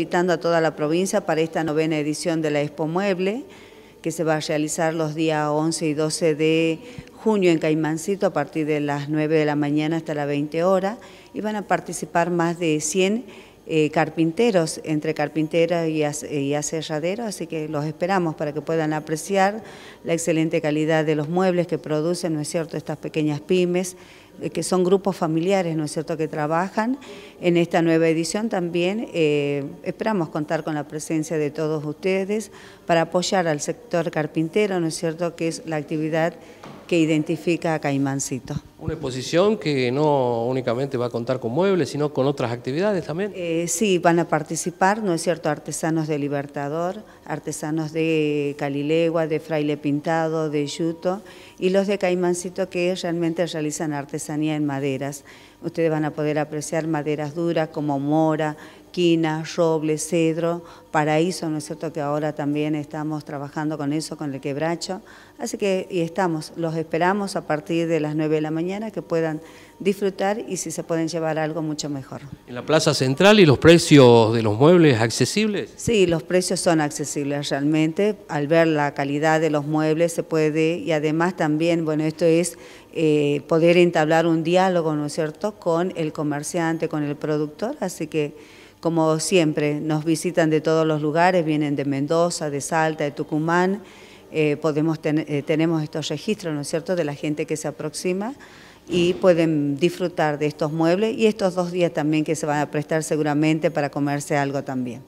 invitando a toda la provincia para esta novena edición de la Expo Mueble, que se va a realizar los días 11 y 12 de junio en Caimancito a partir de las 9 de la mañana hasta las 20 horas y van a participar más de 100 eh, carpinteros, entre carpinteros y, y aserraderos, así que los esperamos para que puedan apreciar la excelente calidad de los muebles que producen, ¿no es cierto?, estas pequeñas pymes, eh, que son grupos familiares, ¿no es cierto?, que trabajan en esta nueva edición también. Eh, esperamos contar con la presencia de todos ustedes para apoyar al sector carpintero, ¿no es cierto?, que es la actividad que identifica a Caimancito. Una exposición que no únicamente va a contar con muebles, sino con otras actividades también. Eh, sí, van a participar, ¿no es cierto?, artesanos de Libertador, artesanos de Calilegua, de Fraile Pintado, de Yuto, y los de Caimancito que realmente realizan artesanía en maderas. Ustedes van a poder apreciar maderas duras como mora, quina, roble, cedro, paraíso, ¿no es cierto?, que ahora también estamos trabajando con eso, con el quebracho. Así que, y estamos, los esperamos a partir de las 9 de la mañana que puedan disfrutar y si se pueden llevar algo mucho mejor. ¿En la plaza central y los precios de los muebles accesibles? Sí, los precios son accesibles realmente. Al ver la calidad de los muebles se puede, y además también, bueno, esto es eh, poder entablar un diálogo, ¿no es cierto?, con el comerciante, con el productor, así que como siempre, nos visitan de todos los lugares, vienen de Mendoza, de Salta, de Tucumán, eh, podemos eh, tenemos estos registros, ¿no es cierto?, de la gente que se aproxima y pueden disfrutar de estos muebles y estos dos días también que se van a prestar seguramente para comerse algo también.